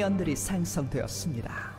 미니언들이 생성되었습니다.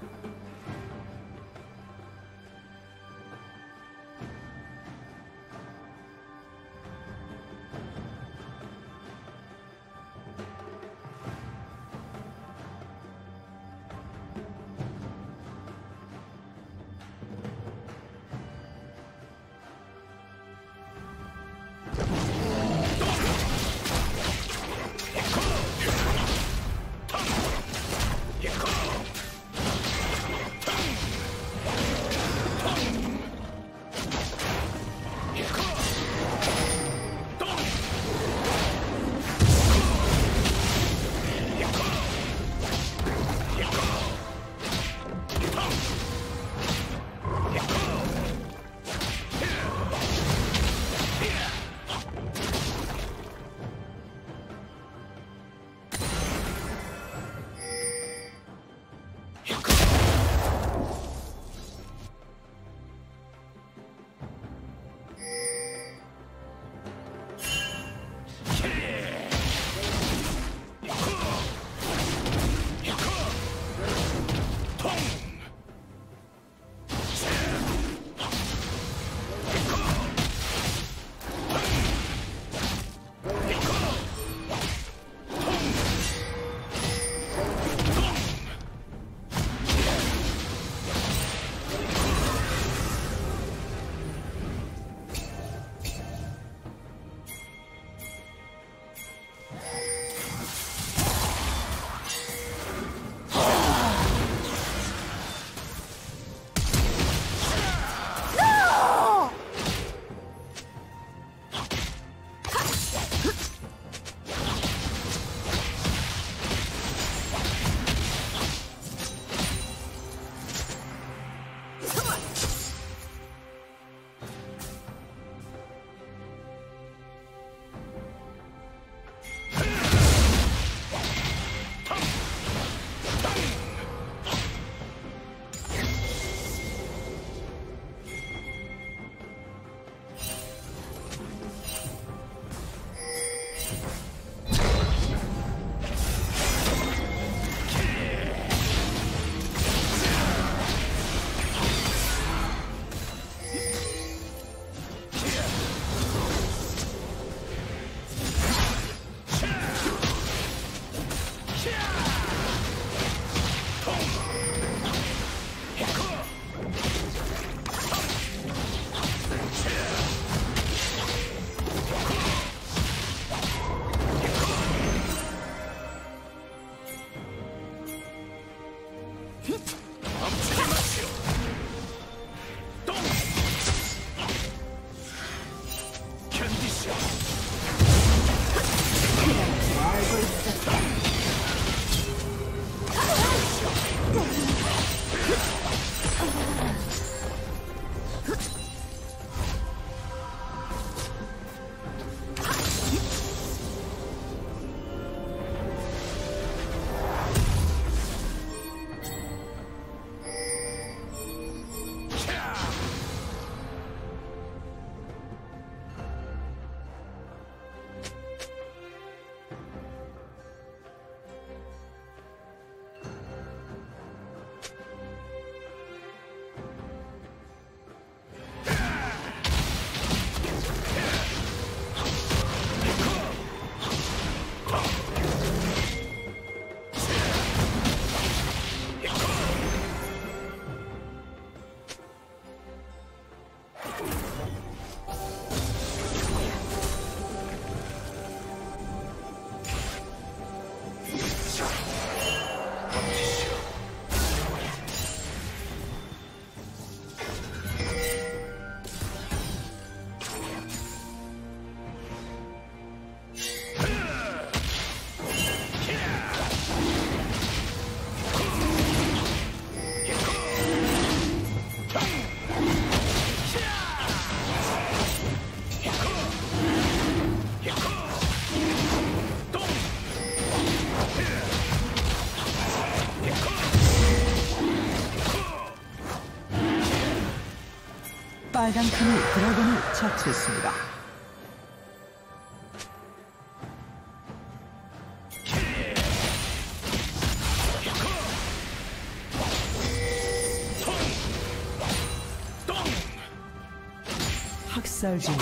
빨간 팀이 드래곤을 처치했습니다. 학살 중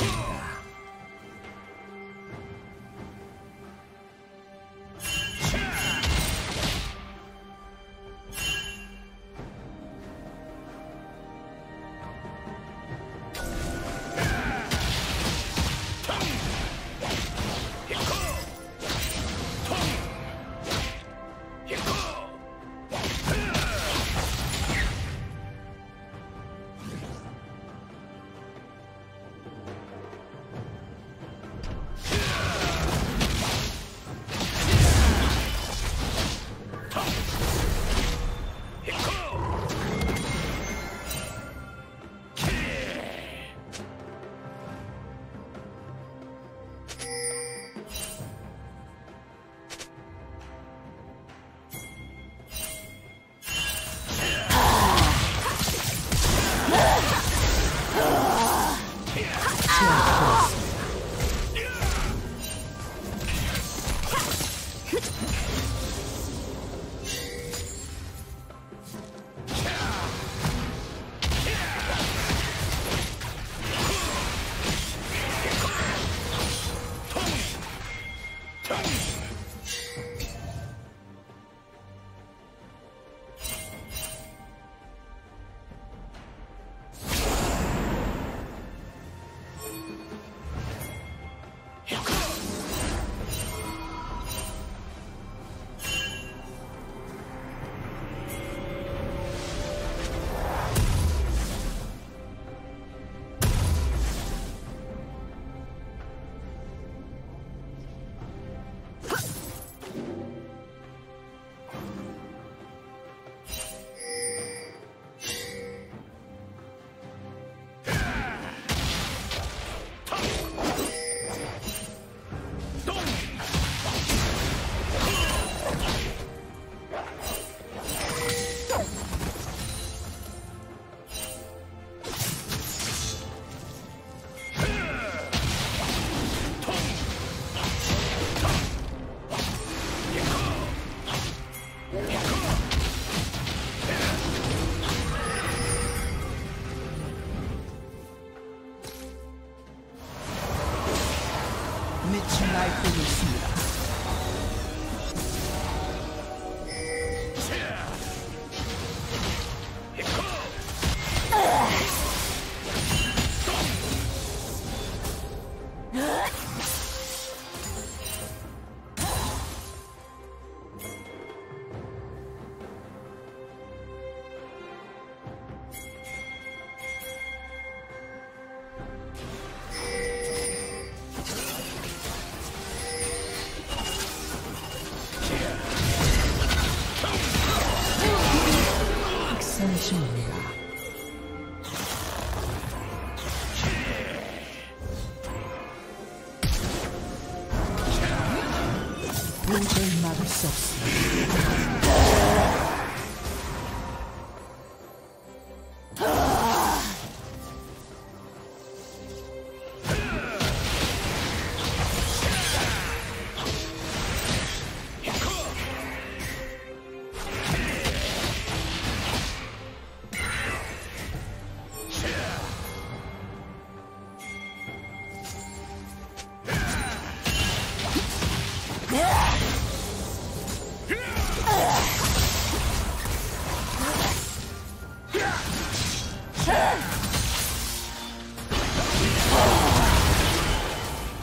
도저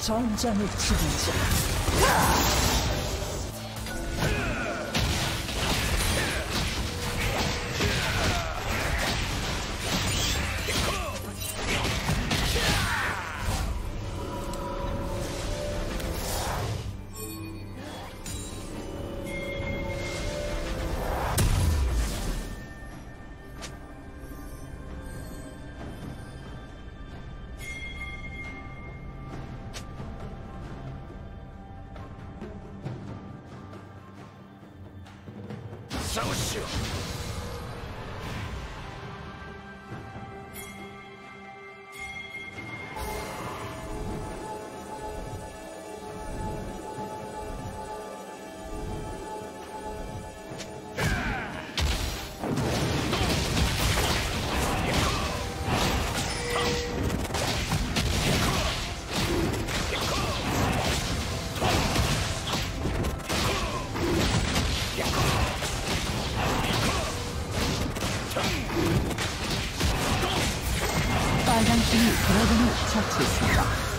수 없습 者をしよう 빨간 팀이 드래곤을 처치했습니다.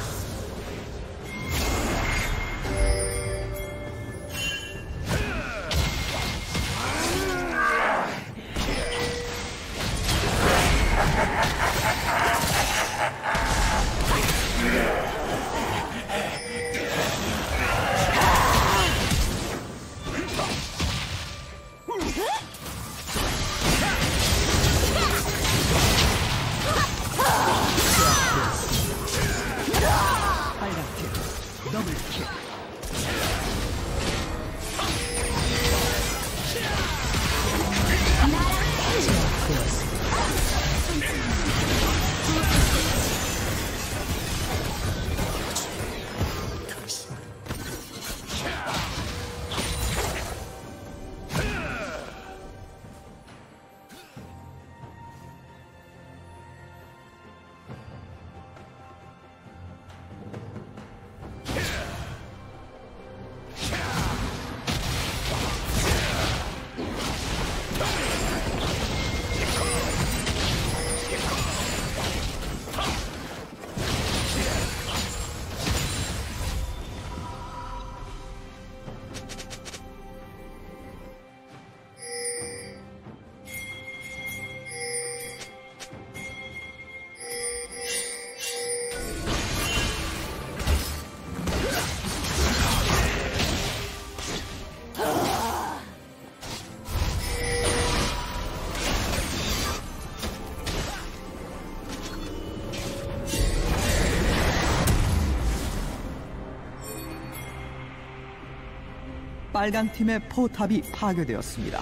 빨강 팀의 포탑이 파괴되었습니다.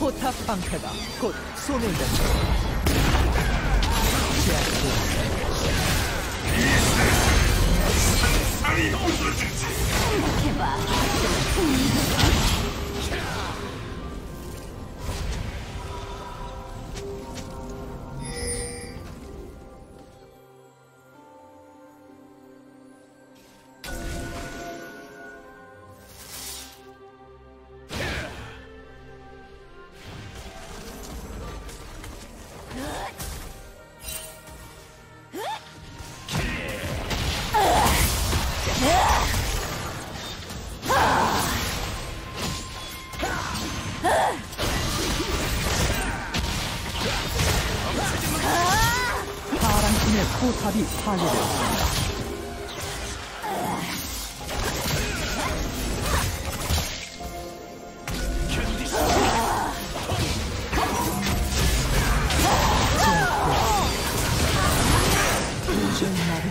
포탑 방패가 곧 소멸됩니다. 파랑 파괴되었습니다.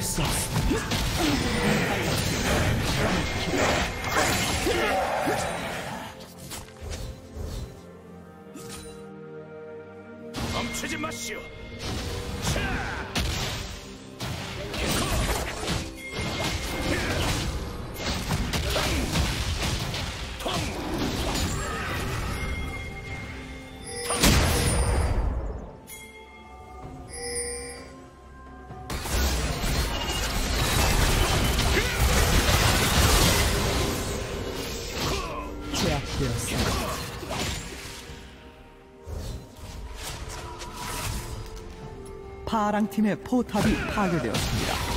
수 없습니다. 제압되었습니다. 파랑 팀의 포탑이 파괴되었습니다.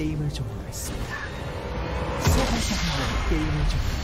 게임을 종료했습니다. 소환사 한 명이 게임을 종료.